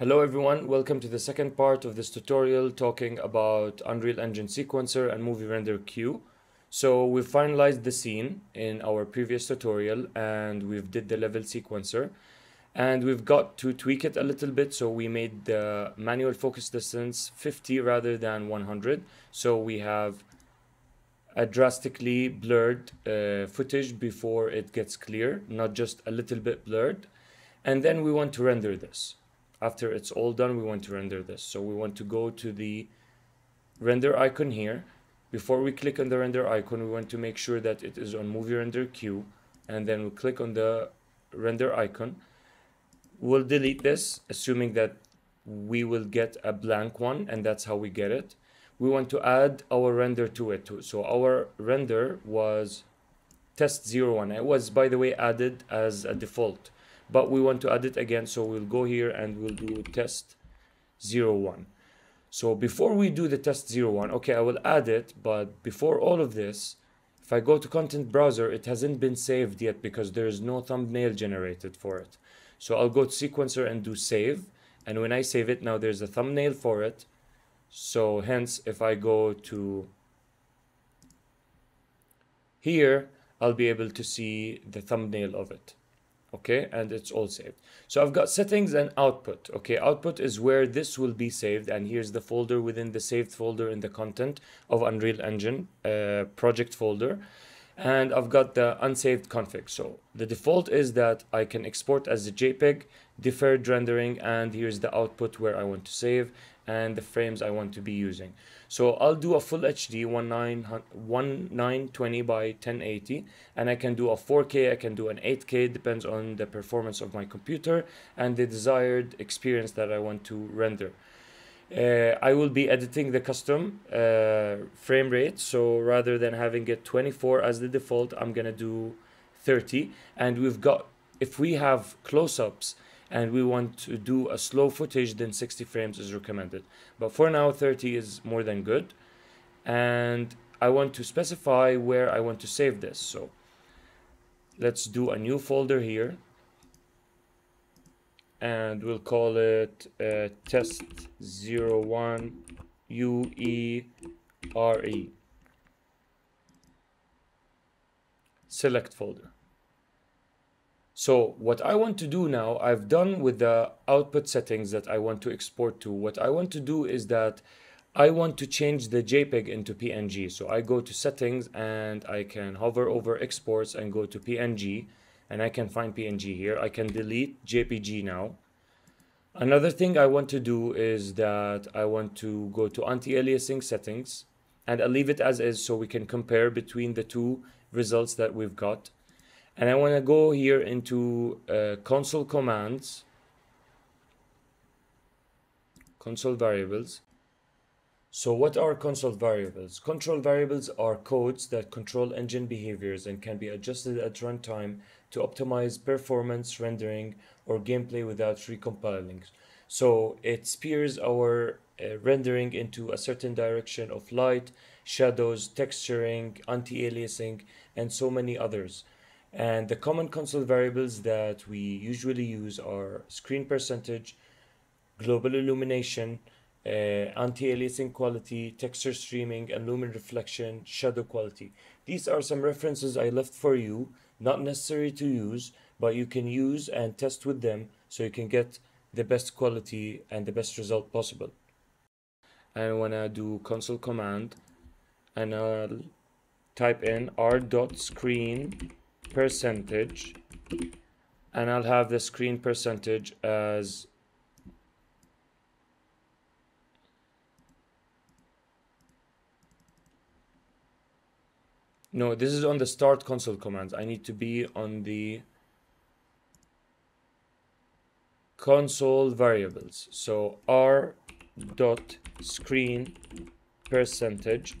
Hello everyone, welcome to the second part of this tutorial talking about Unreal Engine Sequencer and Movie Render Queue. So we've finalized the scene in our previous tutorial and we've did the level sequencer. And we've got to tweak it a little bit so we made the manual focus distance 50 rather than 100 so we have a drastically blurred uh, footage before it gets clear not just a little bit blurred. And then we want to render this after it's all done we want to render this. So we want to go to the render icon here. Before we click on the render icon we want to make sure that it is on movie render queue and then we click on the render icon. We'll delete this assuming that we will get a blank one and that's how we get it. We want to add our render to it too. so our render was test 01 it was by the way added as a default but we want to add it again so we'll go here and we'll do test 01 so before we do the test 01 okay i will add it but before all of this if i go to content browser it hasn't been saved yet because there is no thumbnail generated for it. So i'll go to sequencer and do save and when i save it now there's a thumbnail for it. So hence if i go to here i'll be able to see the thumbnail of it okay and it's all saved. So i've got settings and output okay? Output is where this will be saved and here's the folder within the saved folder in the content of unreal engine uh, project folder. And i've got the unsaved config. So the default is that i can export as a jpeg deferred rendering and here's the output where i want to save and the frames I want to be using. So I'll do a full HD 1920 by 1080 and I can do a 4K, I can do an 8K, depends on the performance of my computer and the desired experience that I want to render. Uh, I will be editing the custom uh, frame rate so rather than having it 24 as the default I'm gonna do 30 and we've got if we have close-ups and we want to do a slow footage then 60 frames is recommended. But for now 30 is more than good. And I want to specify where I want to save this. So let's do a new folder here. And we'll call it uh, test 01 UERE select folder so what I want to do now, I've done with the output settings that I want to export to. What I want to do is that I want to change the JPEG into PNG. So I go to settings and I can hover over exports and go to PNG and I can find PNG here. I can delete JPG now. Another thing I want to do is that I want to go to anti-aliasing settings and I'll leave it as is so we can compare between the two results that we've got and I want to go here into uh, console commands. Console variables. So what are console variables? Control variables are codes that control engine behaviors and can be adjusted at runtime to optimize performance rendering or gameplay without recompiling. So it steers our uh, rendering into a certain direction of light shadows texturing anti-aliasing and so many others and the common console variables that we usually use are screen percentage, global illumination, uh, anti-aliasing quality, texture streaming, and lumen reflection, shadow quality. These are some references I left for you, not necessary to use, but you can use and test with them so you can get the best quality and the best result possible. And when I do console command, and I'll type in r.screen percentage and I'll have the screen percentage as no this is on the start console commands. I need to be on the console variables. So r dot screen percentage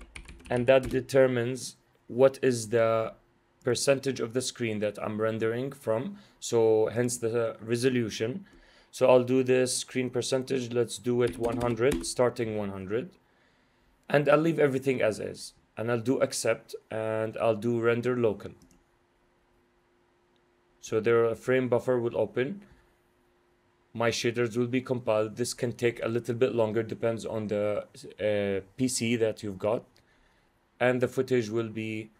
and that determines what is the percentage of the screen that I'm rendering from. So hence the resolution. So I'll do this screen percentage. Let's do it 100 starting 100 and I'll leave everything as is. And I'll do accept and I'll do render local so there a frame buffer will open. My shaders will be compiled. This can take a little bit longer, depends on the uh, PC that you've got. And the footage will be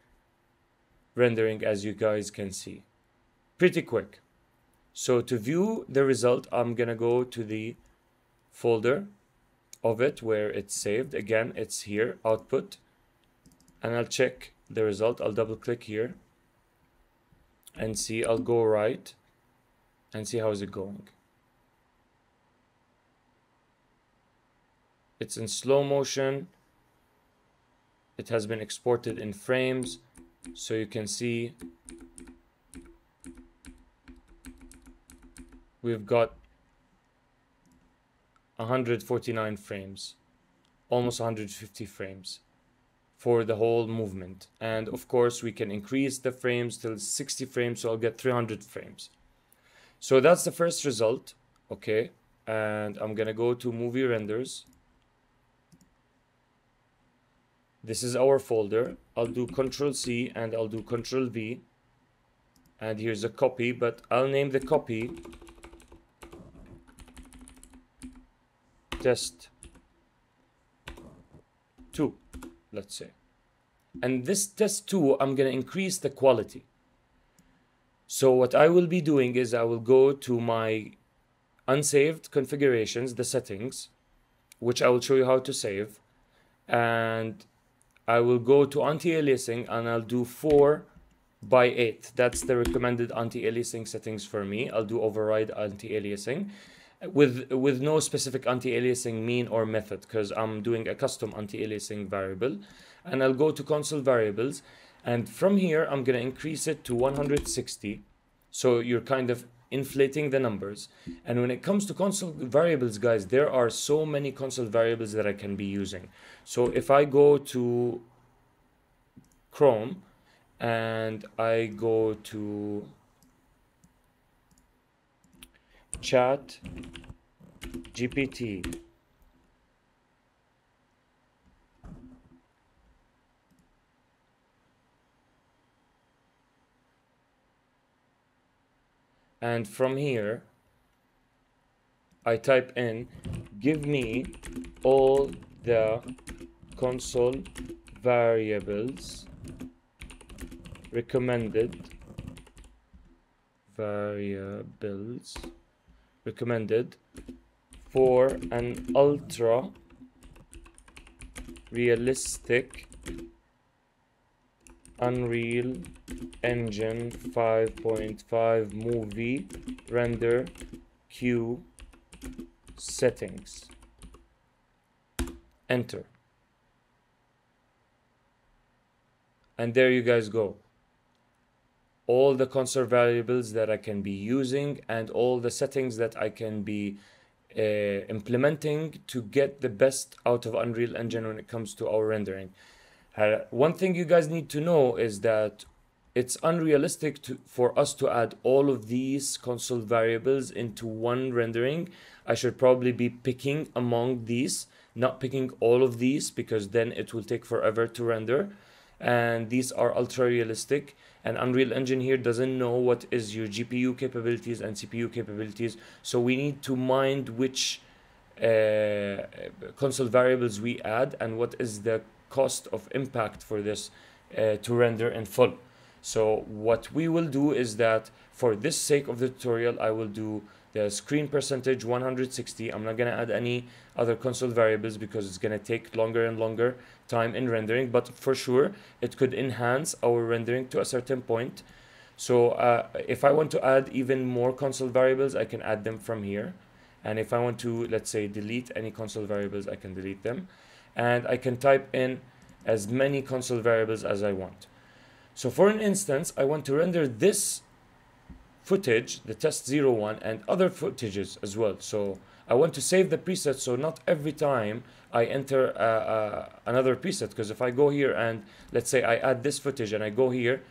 rendering as you guys can see. Pretty quick. So to view the result, I'm gonna go to the folder of it where it's saved. Again, it's here, output. And I'll check the result. I'll double click here and see. I'll go right and see how is it going. It's in slow motion. It has been exported in frames. So you can see we've got 149 frames, almost 150 frames for the whole movement. And of course, we can increase the frames till 60 frames, so I'll get 300 frames. So that's the first result, okay? And I'm gonna go to movie renders. This is our folder. I'll do Control C and I'll do Control V. And here's a copy, but I'll name the copy test 2, let's say. And this test 2, I'm going to increase the quality. So what I will be doing is I will go to my unsaved configurations, the settings, which I will show you how to save. And I will go to anti-aliasing and I'll do 4 by 8. That's the recommended anti-aliasing settings for me. I'll do override anti-aliasing with with no specific anti-aliasing mean or method because I'm doing a custom anti-aliasing variable and I'll go to console variables and from here I'm gonna increase it to 160 so you're kind of inflating the numbers. And when it comes to console variables guys there are so many console variables that I can be using. So if I go to Chrome and I go to chat GPT and from here I type in give me all the console variables recommended. Variables recommended for an ultra realistic Unreal Engine 5.5 movie render queue settings. Enter. And there you guys go all the console variables that I can be using and all the settings that I can be uh, implementing to get the best out of Unreal Engine when it comes to our rendering. One thing you guys need to know is that it's unrealistic to, for us to add all of these console variables into one rendering. I should probably be picking among these, not picking all of these because then it will take forever to render. And these are ultra realistic and Unreal Engine here doesn't know what is your GPU capabilities and CPU capabilities. So we need to mind which uh, console variables we add and what is the cost of impact for this uh, to render in full. So what we will do is that for this sake of the tutorial, I will do the screen percentage 160 I'm not gonna add any other console variables because it's gonna take longer and longer time in rendering but for sure it could enhance our rendering to a certain point. So uh, if I want to add even more console variables I can add them from here. And if I want to let's say delete any console variables I can delete them and I can type in as many console variables as I want so for an instance I want to render this footage, the test 01 and other footages as well. So I want to save the preset so not every time I enter uh, uh, another preset because if I go here and let's say I add this footage and I go here,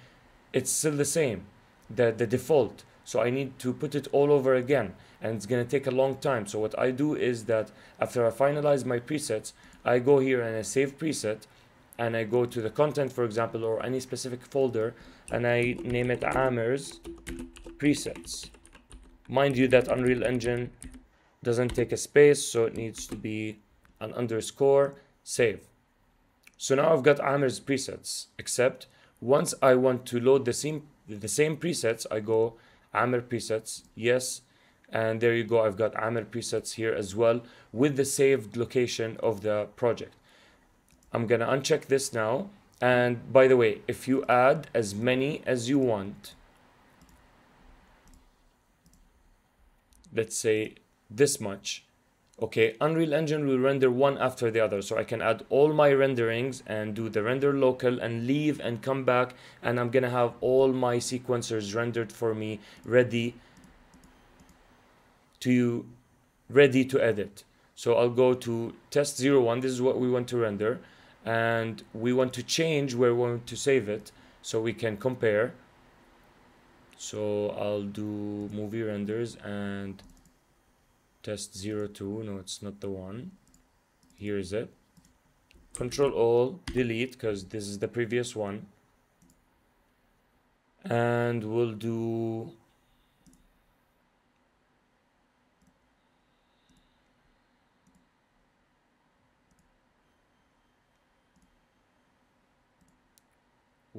it's still the same, the, the default. So I need to put it all over again and it's going to take a long time. So what I do is that after I finalize my presets, I go here and I save preset and I go to the content, for example, or any specific folder and I name it Amer's presets. Mind you that Unreal Engine doesn't take a space so it needs to be an underscore save so now I've got Amers presets except once I want to load the same the same presets I go Amer presets yes and there you go I've got Amer presets here as well with the saved location of the project. I'm gonna uncheck this now. And by the way if you add as many as you want let's say this much okay? Unreal Engine will render one after the other. So I can add all my renderings and do the render local and leave and come back. And I'm gonna have all my sequencers rendered for me ready to you ready to edit. So I'll go to test 01 this is what we want to render. And we want to change where we want to save it so we can compare. So I'll do movie renders and test 02 no it's not the one. Here is it. Control all delete because this is the previous one. And we'll do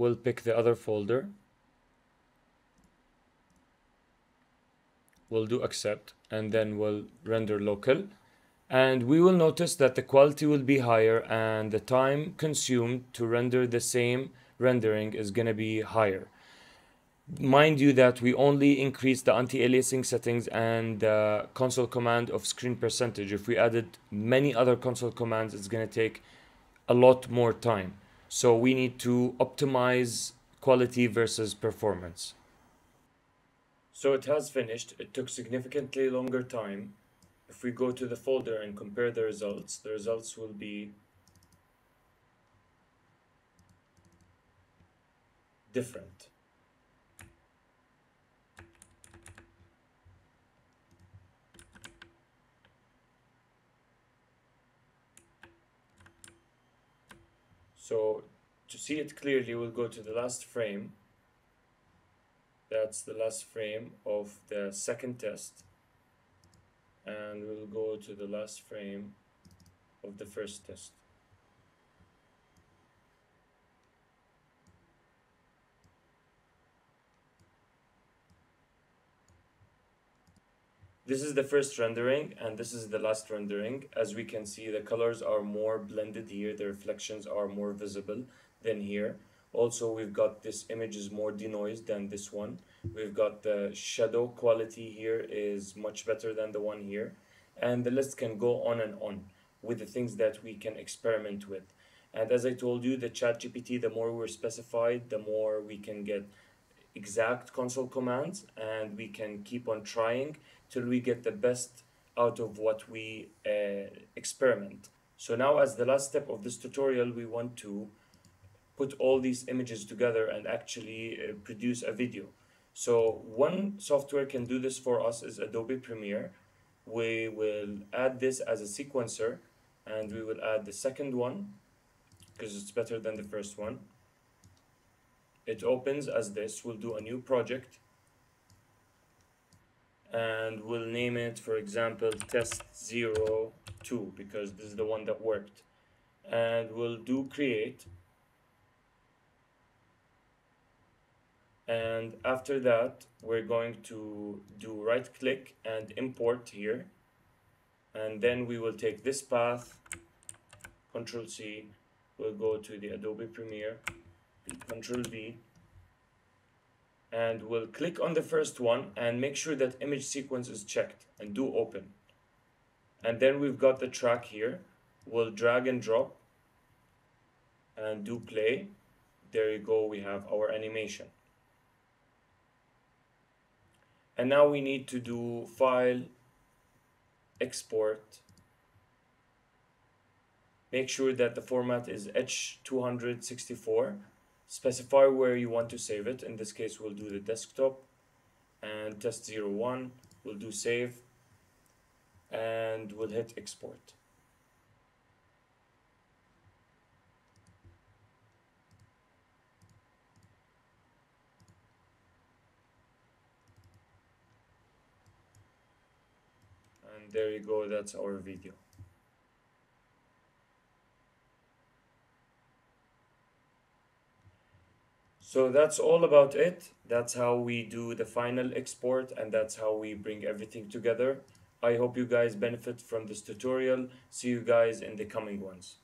we'll pick the other folder. We'll do accept and then we'll render local. And we will notice that the quality will be higher and the time consumed to render the same rendering is going to be higher. Mind you that we only increase the anti-aliasing settings and the console command of screen percentage. If we added many other console commands it's going to take a lot more time so we need to optimize quality versus performance. So it has finished. It took significantly longer time. If we go to the folder and compare the results, the results will be different. So to see it clearly, we'll go to the last frame. That's the last frame of the second test. And we'll go to the last frame of the first test. This is the first rendering and this is the last rendering. As we can see, the colors are more blended here. The reflections are more visible than here. Also, we've got this image is more denoised than this one. We've got the shadow quality here is much better than the one here. And the list can go on and on with the things that we can experiment with. And as I told you, the chat GPT, the more we're specified, the more we can get exact console commands and we can keep on trying till we get the best out of what we uh, experiment. So now as the last step of this tutorial, we want to put all these images together and actually uh, produce a video. So one software can do this for us is Adobe Premiere. We will add this as a sequencer and we will add the second one because it's better than the first one. It opens as this. We'll do a new project and we'll name it for example test 02 because this is the one that worked. And we'll do create. And after that we're going to do right click and import here. And then we will take this path control C we'll go to the Adobe Premiere control V and we'll click on the first one and make sure that image sequence is checked and do open. And then we've got the track here. We'll drag and drop and do play. There you go we have our animation. And now we need to do file export. Make sure that the format is H264 specify where you want to save it. In this case we'll do the desktop. And test 01 we'll do save. And we'll hit export. And there you go that's our video so that's all about it. That's how we do the final export and that's how we bring everything together. I hope you guys benefit from this tutorial. See you guys in the coming ones